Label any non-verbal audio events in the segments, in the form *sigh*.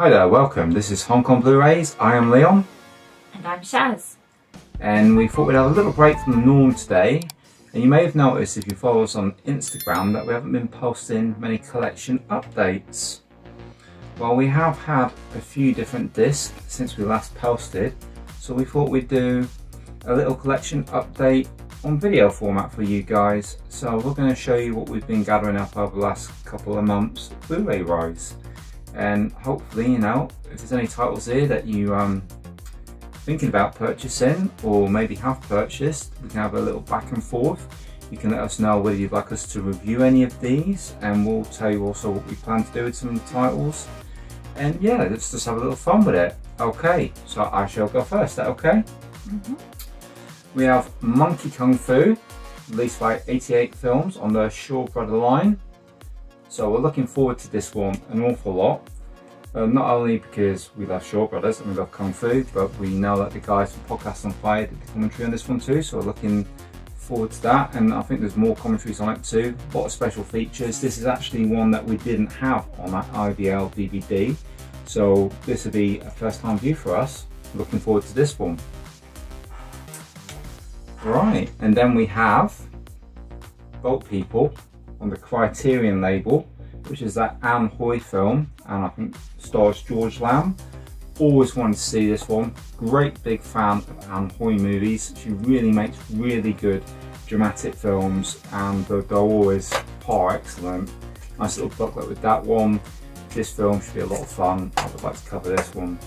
Hi there, welcome. This is Hong Kong Blu-rays. I am Leon. And I'm Shaz. And we thought we'd have a little break from the norm today. And you may have noticed if you follow us on Instagram that we haven't been posting many collection updates. Well, we have had a few different discs since we last posted, so we thought we'd do a little collection update on video format for you guys. So we're going to show you what we've been gathering up over the last couple of months Blu-ray wise. And hopefully, you know, if there's any titles here that you um, thinking about purchasing or maybe have purchased, we can have a little back and forth. You can let us know whether you'd like us to review any of these and we'll tell you also what we plan to do with some of the titles. And yeah, let's just have a little fun with it. Okay, so I shall go first, that okay? Mm -hmm. We have Monkey Kung Fu, released by 88 Films on the Shaw Brother line. So we're looking forward to this one an awful lot. Uh, not only because we love Shaw Brothers and we love Kung Fu, but we know that the guys from Podcast on Fire did the commentary on this one too, so we're looking forward to that. And I think there's more commentaries on it too. A lot of special features. This is actually one that we didn't have on that IVL DVD. So this will be a first time view for us. Looking forward to this one. Right, and then we have Boat People on the Criterion label, which is that Anne Hui film, and I think stars George Lam. Always wanted to see this one. Great big fan of Anne Hui movies. She really makes really good dramatic films, and they're, they're always par excellent. Nice little booklet with that one. This film should be a lot of fun. I would like to cover this one.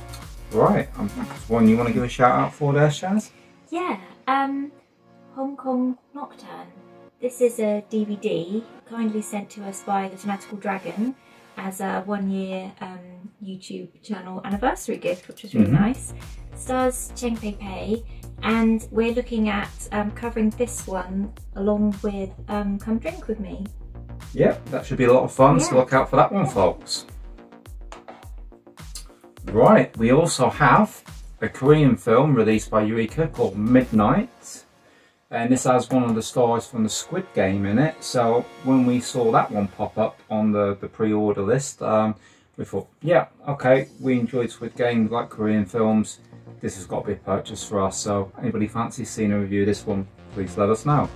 Right, um, one you want to give a shout out for there, Shaz? Yeah, um, Hong Kong Nocturne. This is a DVD kindly sent to us by the Fanatical Dragon as a one year um, YouTube channel anniversary gift, which was really mm -hmm. nice. Stars Cheng Pei Pei, and we're looking at um, covering this one along with um, Come Drink With Me. Yep, that should be a lot of fun, yeah. so look out for that one, folks. Right, we also have a Korean film released by Eureka called Midnight. And this has one of the stars from the Squid Game in it. So when we saw that one pop up on the, the pre-order list, um, we thought, yeah, okay, we enjoyed Squid Game, like Korean films. This has got to be a purchase for us. So anybody fancy seeing a review of this one, please let us know.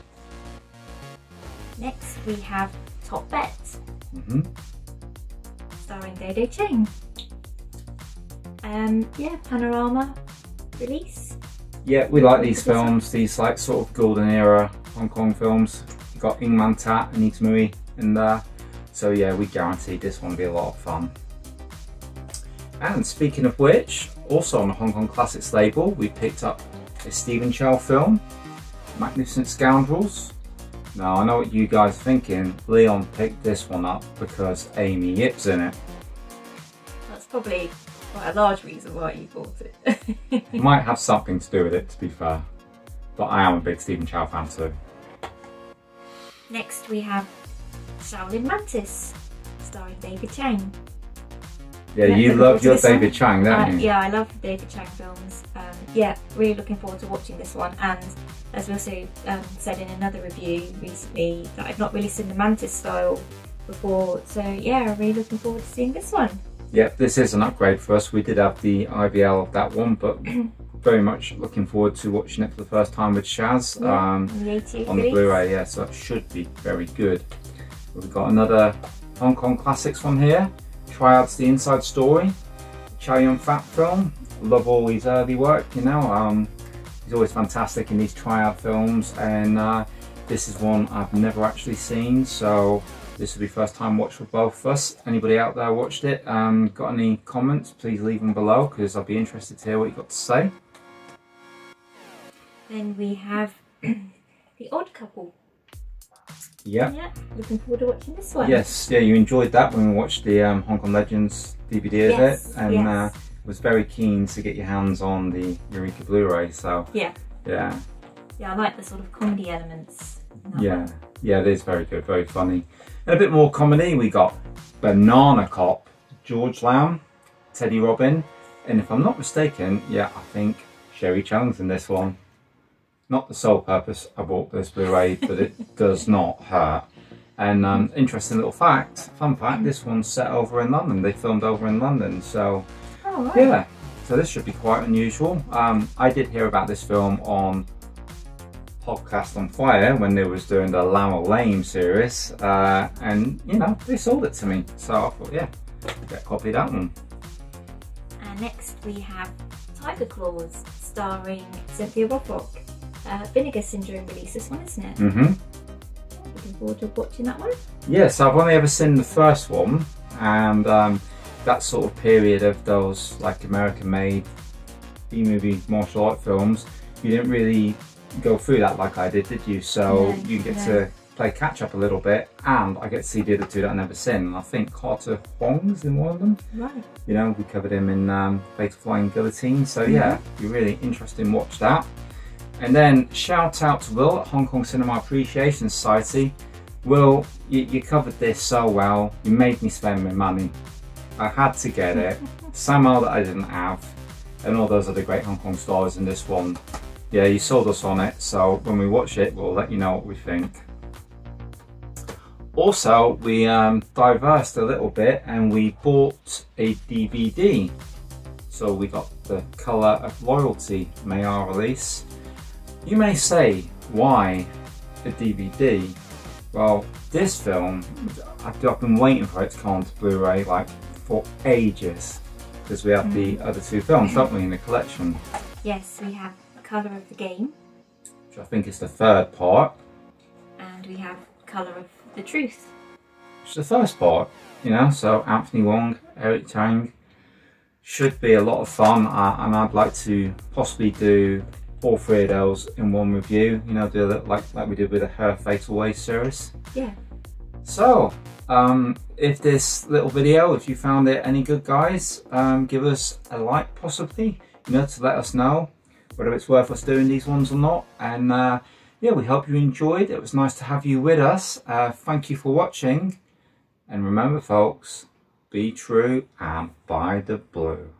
Next we have Top Bet. Mm -hmm. Starring Do Do Cheng. Um, yeah, Panorama release. Yeah, we like these films, these like sort of golden era Hong Kong films. You got Ng Man Tat and Anita Mui in there. So yeah, we guarantee this one will be a lot of fun. And speaking of which, also on the Hong Kong Classics label, we picked up a Stephen Chow film, Magnificent Scoundrels. Now I know what you guys are thinking, Leon picked this one up because Amy Yip's in it. That's probably quite a large reason why you bought it. *laughs* it Might have something to do with it, to be fair. But I am a big Stephen Chow fan too. Next we have Shaolin Mantis, starring David Chiang. Yeah, you love your David Chiang, don't uh, you? Yeah, I love David Chiang films. Um, yeah, really looking forward to watching this one. And as we also um, said in another review recently, that I've not really seen the Mantis style before. So yeah, I'm really looking forward to seeing this one. Yep, this is an upgrade for us. We did have the IVL of that one, but *clears throat* very much looking forward to watching it for the first time with Shaz yeah, um, on the, Blu-ray. Yeah, so that should be very good. We've got another Hong Kong Classics one here. Triads The Inside Story. Chow Yun Fat film. Love all his early work, you know. Um, he's always fantastic in these triad films, and uh, this is one I've never actually seen, so this will be first time watch for both of us. Anybody out there watched it? Um, got any comments? Please leave them below because I'll be interested to hear what you've got to say. Then we have *clears throat* The Odd Couple. Yeah. Yeah, looking forward to watching this one. Yes, yeah, you enjoyed that when we watched the um, Hong Kong Legends DVD of it, and yes. uh, was very keen to get your hands on the Eureka Blu-ray. So yeah, yeah, yeah, I like the sort of comedy elements. Yeah, yeah, it is very good, very funny. And a bit more comedy, we got Banana Cop, George Lam, Teddy Robin, and if I'm not mistaken, yeah, I think Cherie Chung's in this one. Not the sole purpose I bought this Blu-ray, but it *laughs* does not hurt. And um, interesting little fact, fun fact, this one's set over in London. They filmed over in London, so Oh, right. yeah. So this should be quite unusual. Um, I did hear about this film on Podcast on Fire when they was doing the Lama Lame series, uh, and you know they sold it to me. So I thought, yeah, get copy that one. And next we have Tiger Claws, starring Cynthia Rothrock. Uh, Vinegar Syndrome release this one, isn't it? Mm hmm Looking forward to watching that one. Yes, I've only ever seen the first one, and um, that sort of period of those like American-made B-movie martial art films, you didn't really go through that like I did, did you? So No, you get no. to play catch up a little bit, and I get to see the other two that I've never seen. And I think Carter Wong's in one of them. Right. You know, we covered him in um, Fatal Flying Guillotine. So yeah, you're really interested in watch that. And then shout out to Will at Hong Kong Cinema Appreciation Society. Will, you, you covered this so well. You made me spend my money. I had to get it. *laughs* Somehow that I didn't have, and all those other great Hong Kong stars in this one. Yeah, you sold us on it. So when we watch it, we'll let you know what we think. Also, we um, diversed a little bit and we bought a DVD. So we got the Colour of Loyalty Mayar release. You may say, why a DVD? Well, this film, I've I've been waiting for it to come onto Blu-ray like for ages because we have the other two films, don't we, in the collection, Yes, we have Colour of the Game which I think is the third part. and we have Colour of the Truth. It's the first part, you know. So Anthony Wong, Eric Tsang should be a lot of fun, uh, and I'd like to possibly do all three of those in one review. You know, do little, like like we did with the Her Fatal Way series. Yeah. So, um, if this little video, if you found it any good, guys, um, give us a like, possibly, you know, to let us know whether it's worth us doing these ones or not. And uh, yeah, we hope you enjoyed. It was nice to have you with us. Uh, thank you for watching. And remember, folks, be true and buy the blue.